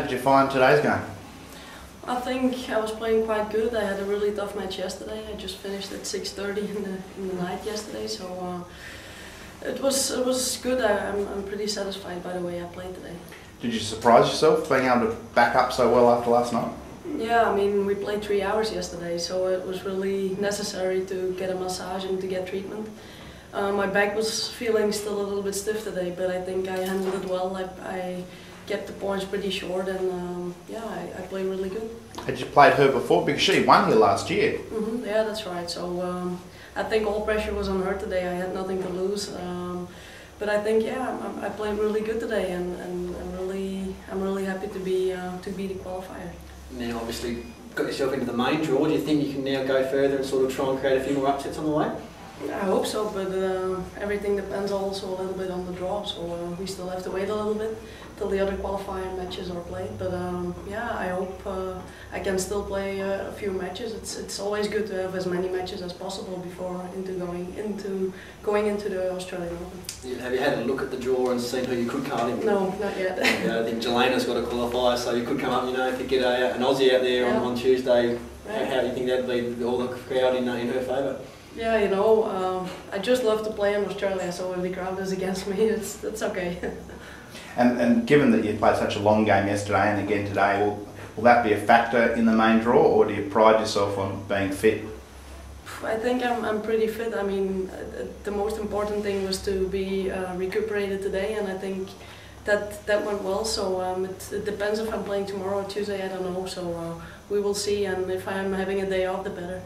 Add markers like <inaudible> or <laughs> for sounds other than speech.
How did you find today's game? I think I was playing quite good. I had a really tough match yesterday. I just finished at 6:30 in the in the night yesterday, so uh, it was it was good. I, I'm I'm pretty satisfied by the way I played today. Did you surprise yourself being able to back up so well after last night? Yeah, I mean we played three hours yesterday, so it was really necessary to get a massage and to get treatment. Uh, my back was feeling still a little bit stiff today, but I think I handled it well. I, I kept the points pretty short, and um, yeah, I, I played really good. Had you played her before? Because she won here last year. hmm yeah, that's right. So um, I think all pressure was on her today. I had nothing to lose. Um, but I think yeah, I, I played really good today, and, and I'm really I'm really happy to be uh, to be the qualifier. Now, obviously, got yourself into the main draw. Do you think you can now go further and sort of try and create a few more upsets on the way? I hope so, but uh, everything depends also a little bit on the draw. So uh, we still have to wait a little bit till the other qualifier matches are played. But um, yeah, I hope uh, I can still play uh, a few matches. It's it's always good to have as many matches as possible before into going into going into the Australian Open. Have you had a look at the draw and seen who you could card in? No, not yet. Yeah, I think Jelena's got a qualifier, so you could come up, you know, if you get a, an Aussie out there on, Yeah. on Tuesday, how, Right. how do you think that'd be all the crowd in, uh, in her favour? Yeah, you know, um, I just love to play in Australia, so if the crowd is against me, <laughs> it's it's okay. And, and given that you played such a long game yesterday and again today, will, will that be a factor in the main draw or do you pride yourself on being fit? I think I'm, I'm pretty fit. I mean, uh, the most important thing was to be uh, recuperated today, and I think that that went well. So um, it, it depends if I'm playing tomorrow or Tuesday. I don't know. So uh, we will see, and if I'm having a day off, the better.